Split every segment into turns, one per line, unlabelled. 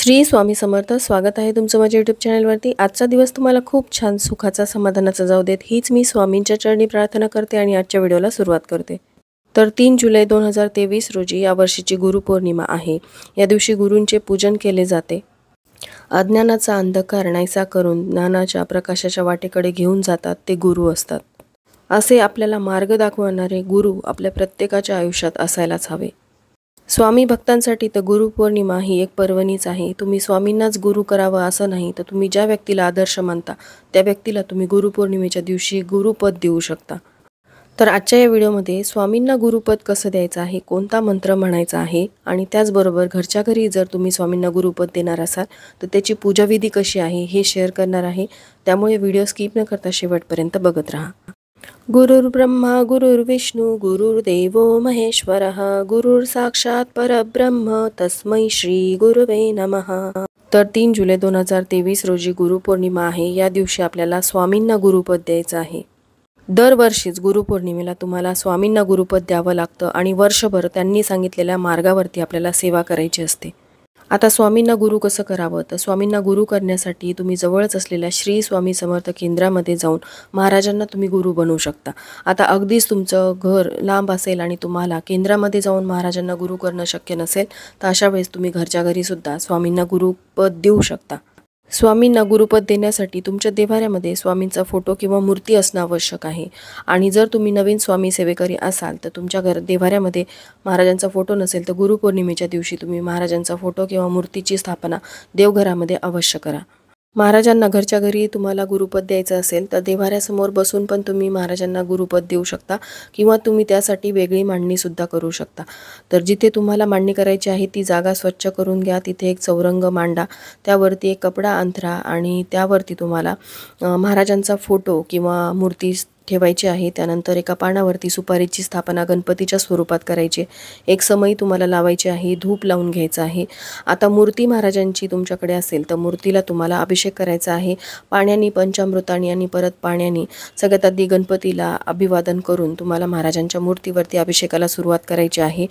श्री स्वामी समर्थ स्वागत आहे तुमचं माझ्या यूट्यूब चॅनलवरती आजचा दिवस तुम्हाला खूप छान सुखाचा समाधानाचा जाऊ देत. हीच मी स्वामींच्या चरणी प्रार्थना करते आणि आजच्या व्हिडिओला सुरुवात करते. तर तीन जुलै दोन हजार तेवीस रोजी या वर्षीची गुरुपौर्णिमा आहे. या दिवशी गुरूंचे पूजन केले जाते. अज्ञानाचा अंधकार नाहीसा करून ज्ञानाच्या प्रकाशाच्या वाटेकडे घेऊन जातात ते गुरु असतात. असे आपल्याला मार्ग दाखवणारे गुरु आपल्या प्रत्येकाच्या आयुष्यात असायलाच हवे. स्वामी भक्तांसाठी तर गुरुपौर्णिमा ही एक पर्वणीच आहे. तुम्ही स्वामींनाच गुरु करावं असं नाही तर तुम्ही ज्या व्यक्तीला आदर्श मानता त्या व्यक्तीला तुम्ही गुरुपौर्णिमेच्या दिवशी गुरुपद देऊ शकता. तर आजच्या या व्हिडिओमध्ये स्वामींना गुरुपद कसं द्यायचं आहे कोणता मंत्र म्हणायचा आहे आणि त्याचबरोबर घरच्या घरी जर तुम्ही स्वामींना गुरुपद देणार असाल तर त्याची पूजाविधी कशी आहे हे शेअर करणार आहे. त्यामुळे व्हिडिओ स्किप न करता शेवटपर्यंत बघत राहा. गुरुर्ब्रह्मा गुरुर्विष्णू गुरुर्देव महेश्वरः गुरुर साक्षात परब्रह्म तस्मै श्री गुरुवे नमः. तर तीन जुलै दोन हजार तेवीस रोजी गुरुपौर्णिमा आहे. या दिवशी आपल्याला स्वामींना गुरुपद द्यायचं आहे. दरवर्षीच गुरुपौर्णिमेला तुम्हाला स्वामींना गुरुपद द्यावं लागतं आणि वर्षभर त्यांनी सांगितलेल्या मार्गावरती आपल्याला सेवा करायची असते. आता स्वामींना गुरु कसं करावं? तर स्वामींना गुरु करण्यासाठी तुम्ही जवळच असलेल्या श्री स्वामी समर्थ केंद्रामध्ये जाऊन महाराजांना तुम्ही गुरु बनवू शकता. आता अगदीच तुमचं घर लांब असेल आणि तुम्हाला केंद्रामध्ये जाऊन महाराजांना गुरु करणं शक्य नसेल तर अशा वेळेस तुम्ही घरच्या घरीसुद्धा स्वामींना गुरुपद देऊ शकता. स्वामींना गुरुपद देण्यासाठी तुमच्या देवाऱ्यामध्ये स्वामींचा फोटो किंवा मूर्ती असणं आवश्यक आहे. आणि जर तुम्ही नवीन स्वामी सेवेकरी असाल तर तुमच्या घर देवाऱ्यामध्ये महाराजांचा फोटो नसेल तर गुरुपौर्णिमेच्या दिवशी तुम्ही महाराजांचा फोटो किंवा मूर्तीची स्थापना देवघरामध्ये अवश्य करा. महाराजांना घरच्या घरी तुम्हाला गुरुपद द्यायचं असेल तर देवाऱ्यासमोर बसून पण तुम्ही महाराजांना गुरुपद देऊ शकता किंवा तुम्ही त्यासाठी वेगळी मांडणीसुद्धा करू शकता. तर जिथे तुम्हाला मांडणी करायची आहे ती जागा स्वच्छ करून घ्या. तिथे एक चौरंग मांडा त्यावरती एक कपडा अंथरा आणि त्यावरती तुम्हाला महाराजांचा फोटो किंवा मूर्ती ठेवायची आहे. त्यानंतर एका पानावरती सुपारीची स्थापना गणपतीच्या स्वरूपात करायची. एक समयी तुम्हाला लावायची आहे. धूप लावून घ्यायचं आहे. आता मूर्ती महाराजांची तुमच्याकडे असेल तर मूर्तीला तुम्हाला अभिषेक करायचा आहे. पाण्याने पंचामृताने आणि परत पाण्याने सगळ्यात आधी गणपतीला अभिवादन करून तुम्हाला महाराजांच्या मूर्तीवरती अभिषेकाला सुरुवात करायची आहे.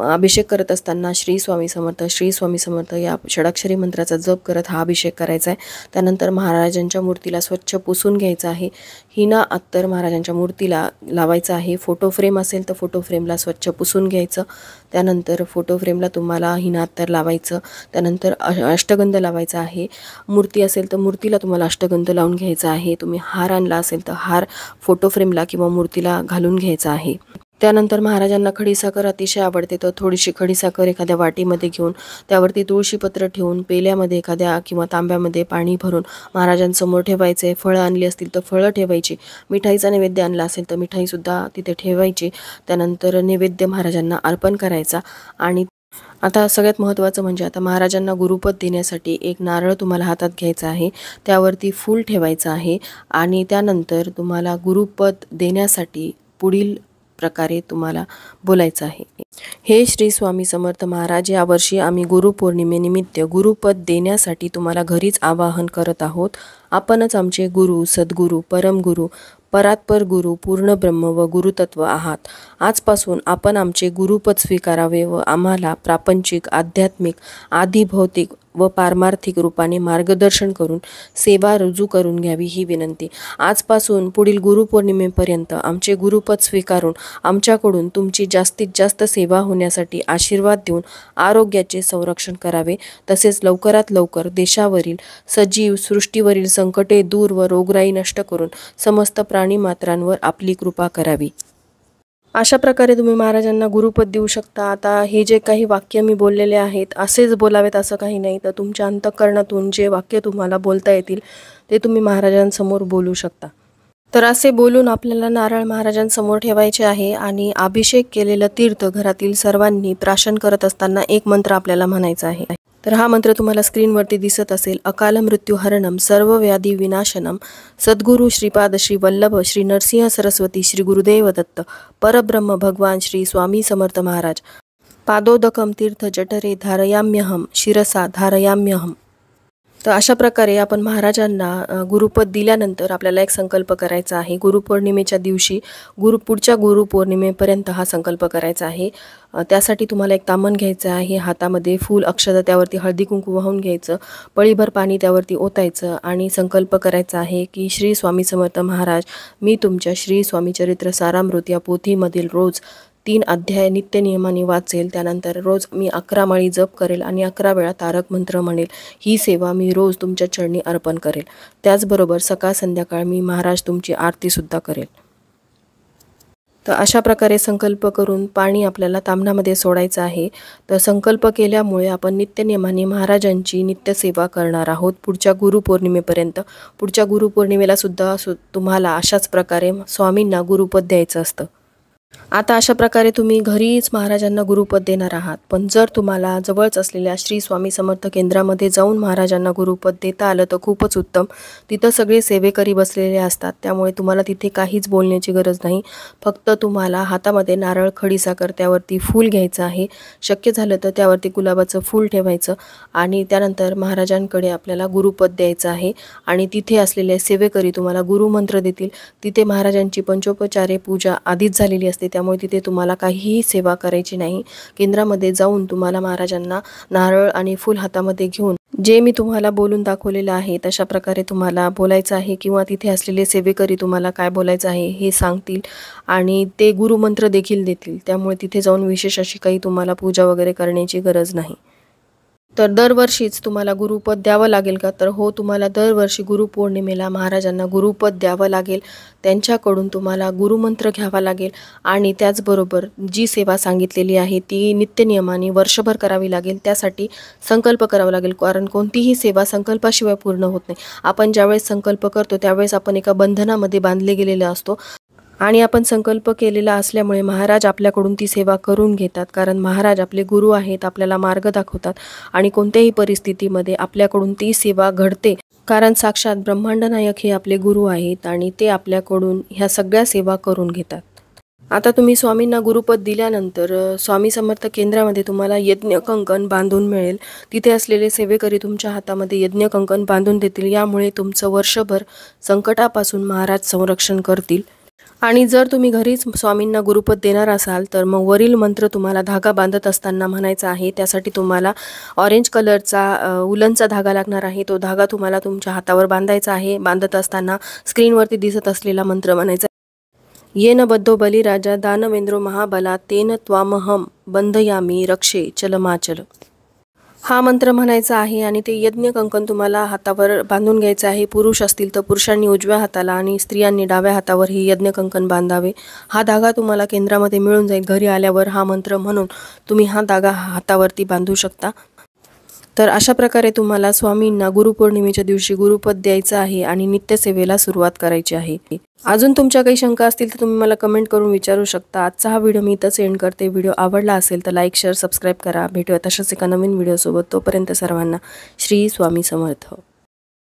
अभिषेक करत असताना श्री स्वामी समर्थ श्री स्वामी समर्थ या षडाक्षरी मंत्राचा जप करत हा अभिषेक करायचा आहे. त्यानंतर महाराजांच्या मूर्तीला स्वच्छ पुसून घ्यायचं आहे. हिना अत्तर महाराजांच्या मूर्तीला लावायचं आहे. फोटो फ्रेम असेल तर फोटो फ्रेमला स्वच्छ पुसून घ्यायचं. त्यानंतर फोटो फ्रेमला तुम्हाला हिनात्तर लावायचं. त्यानंतर अष्टगंध लावायचा आहे. मूर्ती असेल तर मूर्तीला तुम्हाला अष्टगंध लावून घ्यायचा आहे. तुम्ही हार आणला असेल तर हार फोटो फ्रेमला किंवा मूर्तीला घालून घ्यायचा आहे. त्यानंतर महाराजांना खडीसाखर अतिशय आवडते. तर थोडीशी खडीसाखर एखाद्या वाटीमध्ये घेऊन त्यावरती तुळशीपत्र ठेवून पेल्यामध्ये एखाद्या किंवा तांब्यामध्ये पाणी भरून महाराजांसमोर ठेवायचे. फळं आणली असतील तर फळं ठेवायची. मिठाईचा नैवेद्य आणला असेल तर मिठाईसुद्धा तिथे ठेवायची. त्यानंतर नैवेद्य महाराजांना अर्पण करायचा. आणि आता सगळ्यात महत्त्वाचं म्हणजे आता महाराजांना गुरुपद देण्यासाठी एक नारळ तुम्हाला हातात घ्यायचा आहे. त्यावरती फूल ठेवायचं आहे. आणि त्यानंतर तुम्हाला गुरुपद देण्यासाठी पुढील प्रकारे तुम्हाला बोलायचं आहे. हे श्री स्वामी समर्थ महाराज यावर्षी आम्ही गुरुपौर्णिमेनिमित्त गुरुपद देण्यासाठी तुम्हाला घरीच आवाहन करत आहोत. आपणच आमचे गुरु सद्गुरू परमगुरू परात्पर गुरु पूर्ण ब्रह्म व गुरुतत्व आहात. आजपासून आपण आमचे गुरुपद स्वीकारावे व आम्हाला प्रापंचिक आध्यात्मिक आधी भौतिक व पारमार्थिक रूपाने मार्गदर्शन करून सेवा रुजू करून घ्यावी ही विनंती. आजपासून पुढील गुरुपौर्णिमेपर्यंत आमचे गुरुपद स्वीकारून आमच्याकडून तुमची जास्तीत जास्त सेवा होण्यासाठी आशीर्वाद देऊन आरोग्याचे संरक्षण करावे. तसेच लवकरात लवकर देशावरील सजीव सृष्टीवरील संकटे दूर व रोगराई नष्ट करून समस्त प्राणीमात्रांवर आपली कृपा करावी. अशा प्रकारे तुम्ही महाराजांना गुरुपद देऊ शकता. आता हे जे काही वाक्य मी बोललेले आहेत असेच बोलावेत असं काही नाही. तर तुमच्या अंतःकरणातून जे वाक्य तुम्हाला बोलता येतील ते तुम्ही महाराजांसमोर बोलू शकता. तर असे बोलून आपल्याला नारळ महाराजांसमोर ठेवायचे आहे आणि अभिषेक केलेलं तीर्थ घरातील सर्वांनी प्राशन करत असताना एक मंत्र आपल्याला म्हणायचा आहे. तर हा मंत्र तुम्हाला स्क्रीनवरती दिसत असेल. अकाल मृत्यू हरणम सर्व व्याधी विनाशनम सद्गुरू श्रीपाद श्री वल्लभ श्री नरसिंह सरस्वती श्री गुरुदेव दत्त परब्रह्म भगवान श्री स्वामी समर्थ महाराज. पादोदकम तीर्थ जठरे धारयाम्यहम शिरसा धारयाम्यहम तर अशा प्रकारे आपण महाराजांना गुरुपद दिल्यानंतर आपल्याला एक संकल्प करायचा आहे. गुरुपौर्णिमेच्या दिवशी गुरु पुढच्या गुरुपौर्णिमेपर्यंत हा संकल्प करायचा आहे. त्यासाठी तुम्हाला एक तामण घ्यायचं आहे. हातामध्ये फूल अक्षता त्यावरती हळदी कुंकू वाहून घ्यायचं. पळीभर पाणी त्यावरती ओतायचं आणि संकल्प करायचा आहे की श्री स्वामी समर्थ महाराज मी तुमच्या श्री स्वामी चरित्र सारामृत या पोथीमधील रोज तीन अध्याय नित्य नियमाने वाचेल. त्यानंतर रोज मी अकरा माळी जप करेल आणि अकरा वेळा तारक मंत्र म्हणेल. ही सेवा मी रोज तुमच्या चरणी अर्पण करेल. त्याचबरोबर सकाळ संध्याकाळ मी महाराज तुमची आरतीसुद्धा करेल. तर अशा प्रकारे संकल्प करून पाणी आपल्याला तामणामध्ये सोडायचं आहे. तर संकल्प केल्यामुळे आपण नित्यनियमाने महाराजांची नित्यसेवा करणार आहोत. पुढच्या गुरुपौर्णिमेपर्यंत. पुढच्या गुरुपौर्णिमेला सुद्धा सु तुम्हाला अशाच प्रकारे स्वामींना गुरुपद द्यायचं असतं. आता अशा प्रकारे तुम्ही घरीच महाराजांना गुरुपद देणार आहात. पण जर तुम्हाला जवळच असलेल्या श्री स्वामी समर्थ केंद्रामध्ये जाऊन महाराजांना गुरुपद देता आलं तर खूपच उत्तम. तिथं सगळे सेवेकरी बसलेले असतात. त्यामुळे तुम्हाला तिथे काहीच बोलण्याची गरज नाही. फक्त तुम्हाला हातामध्ये नारळ खडीसाखर त्यावरती फूल घ्यायचं आहे. शक्य झालं तर त्यावरती गुलाबाचं फूल ठेवायचं आणि त्यानंतर महाराजांकडे आपल्याला गुरुपद द्यायचं आहे. आणि तिथे असलेले सेवेकरी तुम्हाला गुरुमंत्र देतील. तिथे महाराजांची पंचोपचारे पूजा आधीच झालेली असते. त्यामुळे तिथे तुम्हाला काहीही सेवा करायची नाही. केंद्रामध्ये जाऊन तुम्हाला महाराजांना नारळ आणि फुल हातामध्ये घेऊन जे मी तुम्हाला बोलून दाखवलेलं आहे तशा प्रकारे तुम्हाला बोलायचं आहे किंवा तिथे असलेले सेवेकरी तुम्हाला काय बोलायचं आहे हे सांगतील आणि ते गुरुमंत्र देखील देतील. त्यामुळे तिथे जाऊन विशेष अशी काही तुम्हाला पूजा वगैरे करण्याची गरज नाही. तर दरवर्षीच तुम्हाला गुरुपद द्यावं लागेल का? तर हो तुम्हाला दरवर्षी गुरुपौर्णिमेला महाराजांना गुरुपद द्यावं लागेल. त्यांच्याकडून तुम्हाला गुरुमंत्र घ्यावा लागेल. आणि त्याचबरोबर जी सेवा सांगितलेली आहे ती नित्यनियमाने वर्षभर करावी लागेल. त्यासाठी संकल्प करावा लागेल कारण कोणतीही सेवा संकल्पाशिवाय पूर्ण होत नाही. आपण ज्यावेळेस संकल्प करतो त्यावेळेस आपण एका बंधनामध्ये बांधले गेलेले असतो. आणि आपण संकल्प केलेला असल्यामुळे महाराज आपल्याकडून ती सेवा करून घेतात. कारण महाराज आपले गुरु आहेत आपल्याला मार्ग दाखवतात आणि कोणत्याही परिस्थितीमध्ये आपल्याकडून ती सेवा घडते. कारण साक्षात ब्रह्मांड नायक हे आपले गुरु आहेत आणि ते आपल्याकडून ह्या सगळ्या सेवा करून घेतात. आता तुम्ही स्वामींना गुरुपद दिल्यानंतर स्वामी समर्थ केंद्रामध्ये तुम्हाला यज्ञ कंकण बांधून मिळेल. तिथे असलेले सेवेकरी तुमच्या हातामध्ये यज्ञ कंकण बांधून देतील. यामुळे तुमचं वर्षभर संकटापासून महाराज संरक्षण करतील. आणि जर तुम्ही घरीच स्वामींना गुरुपद देणार असाल तर मग वरील मंत्र तुम्हाला धागा बांधत असताना म्हणायचा आहे. त्यासाठी तुम्हाला ऑरेंज कलरचा उलनचा धागा लागणार आहे. तो धागा तुम्हाला तुमच्या हातावर बांधायचा आहे. बांधत असताना स्क्रीनवरती दिसत असलेला मंत्र म्हणायचा येन बद्धो बलिराजा दानवेंद्रो महाबला तेन त्वामहम बंधयामी रक्षे चलमाचल. हा मंत्र म्हणायचा आहे आणि ते यज्ञ कंकण तुम्हाला हातावर बांधून घ्यायचं आहे. पुरुष असतील तर पुरुषांनी उजव्या हाताला आणि स्त्रियांनी डाव्या हातावर ही यज्ञ कंकण बांधावे. हा धागा तुम्हाला केंद्रामध्ये मिळून जाईल. घरी आल्यावर हा मंत्र म्हणून तुम्ही हा धागा हातावरती बांधू शकता. तर अशा प्रकारे तुम्हाला स्वामींना गुरुपौर्णिमेच्या दिवशी गुरुपद द्यायचं आहे आणि नित्यसेवेला सुरुवात करायची आहे. अजून तुमच्या काही शंका असतील तर तुम्ही मला कमेंट करून विचारू शकता. आजचा हा व्हिडिओ मी इथंच एंड करते. व्हिडिओ आवडला असेल तर लाईक शेअर सबस्क्राईब करा. भेटूया तशाच एका नवीन व्हिडिओसोबत तोपर्यंत सर्वांना श्री स्वामी समर्थ.